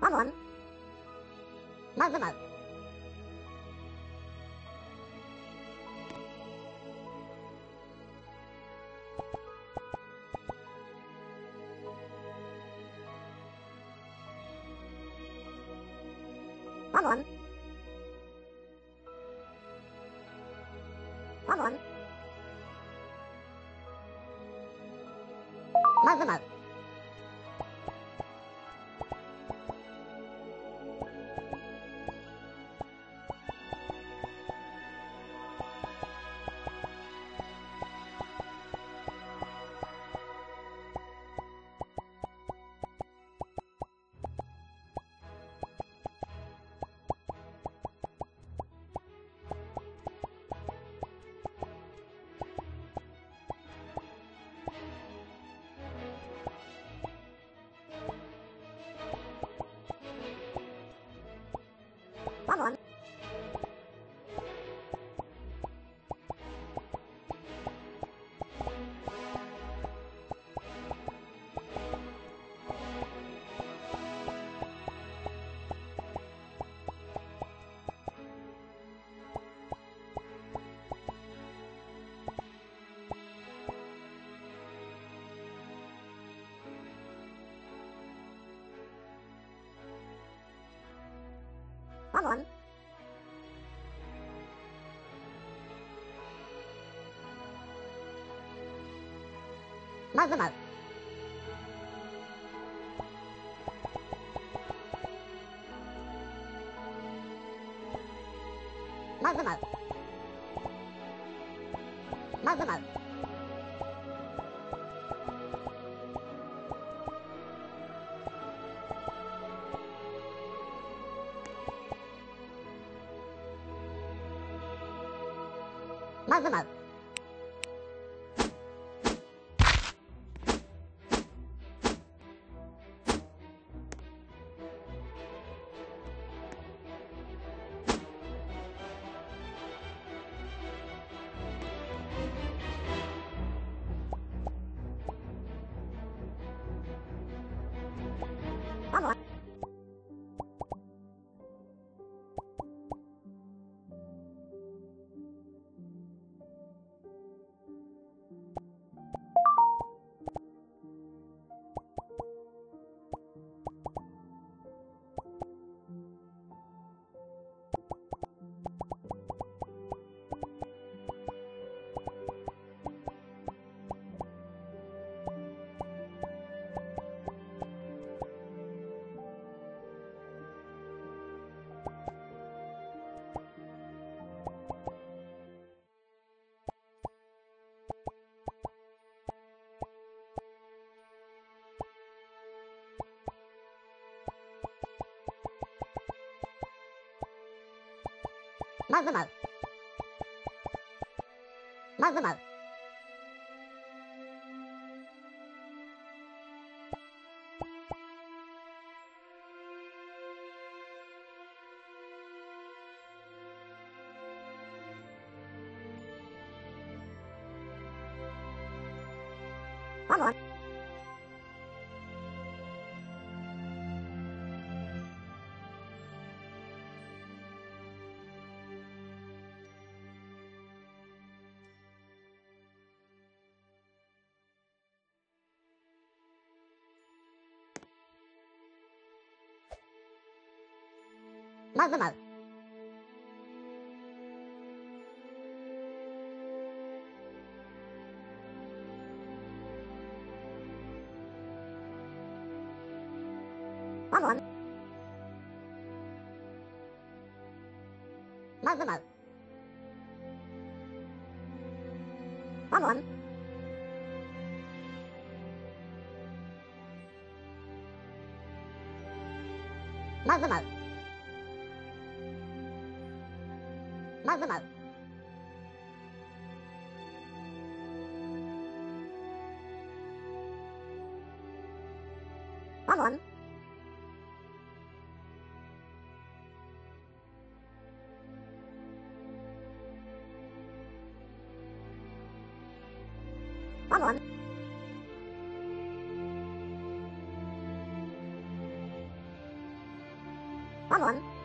Babylon. Move them out. Babylon. Babylon. Move them out. まずままずままずままずまま Magumo. Magumo. mở mở mở mở mở mở mở mở Come on. Mother mode. mới mới mở có muộn. Có muộn. Có muộn.